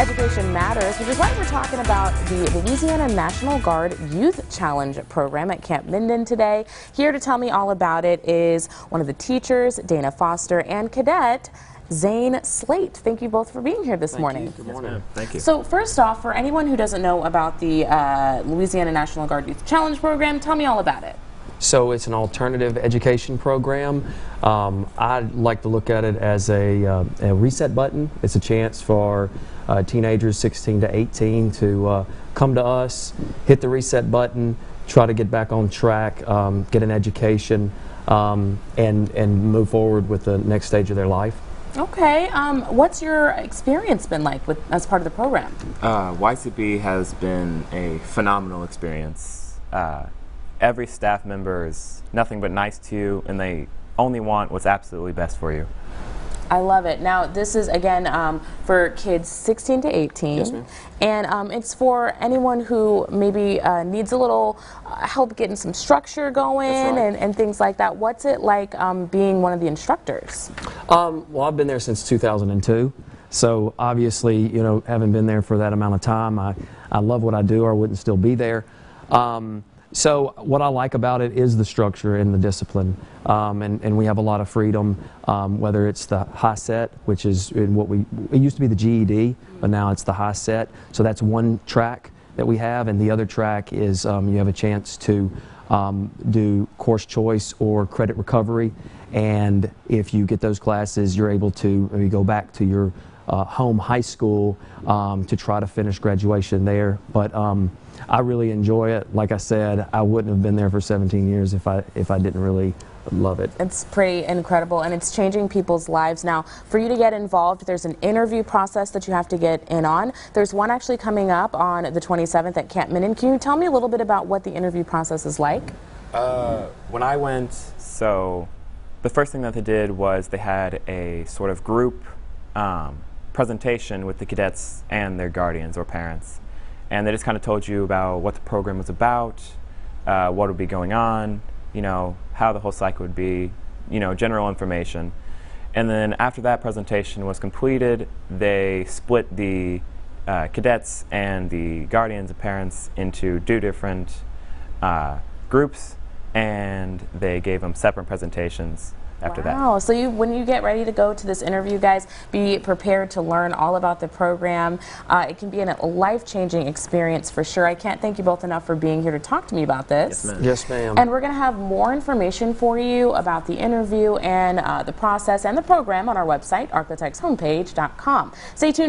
Education Matters, which is why we're talking about the Louisiana National Guard Youth Challenge program at Camp Minden today. Here to tell me all about it is one of the teachers, Dana Foster, and cadet Zane Slate. Thank you both for being here this Thank morning. You. Good morning. Yes, Thank you. So first off, for anyone who doesn't know about the uh, Louisiana National Guard Youth Challenge program, tell me all about it. So it's an alternative education program. Um, I like to look at it as a, uh, a, reset button. It's a chance for uh, teenagers 16 to 18 to uh, come to us, hit the reset button, try to get back on track, um, get an education, um, and, and move forward with the next stage of their life. Okay, um, what's your experience been like with, as part of the program? Uh, YCP has been a phenomenal experience. Uh, every staff member is nothing but nice to you, and they only want what's absolutely best for you. I love it. Now, this is again um, for kids 16 to 18. Yes. And um, it's for anyone who maybe uh, needs a little uh, help getting some structure going right. and, and, things like that. What's it like um, being one of the instructors? Um, well, I've been there since 2002. So obviously, you know, having been there for that amount of time, I, I love what I do or I wouldn't still be there. Um, so what I like about it is the structure and the discipline, um, and, and we have a lot of freedom. Um, whether it's the HiSET, which is what we it used to be the GED, but now it's the HiSET. So that's one track that we have, and the other track is um, you have a chance to um, do course choice or credit recovery, and if you get those classes, you're able to go back to your uh, home high school um, to try to finish graduation there. But um, I really enjoy it. Like I said, I wouldn't have been there for 17 years if I if I didn't really love it. It's pretty incredible, and it's changing people's lives now. For you to get involved, there's an interview process that you have to get in on. There's one actually coming up on the 27th at Camp Minden. Can you tell me a little bit about what the interview process is like? Uh, when I went, so the first thing that they did was they had a sort of group um, presentation with the cadets and their guardians or parents. And they just kind of told you about what the program was about, uh, what would be going on, you know, how the whole cycle would be, you know, general information. And then after that presentation was completed, they split the uh, cadets and the guardians and parents into two different uh, groups, and they gave them separate presentations after wow. that. Wow. So you, when you get ready to go to this interview, guys, be prepared to learn all about the program. Uh, it can be a life-changing experience for sure. I can't thank you both enough for being here to talk to me about this. Yes, ma'am. Yes, ma'am. And we're going to have more information for you about the interview and uh, the process and the program on our website, arklatex homepage.com. Stay tuned.